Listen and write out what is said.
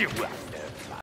you.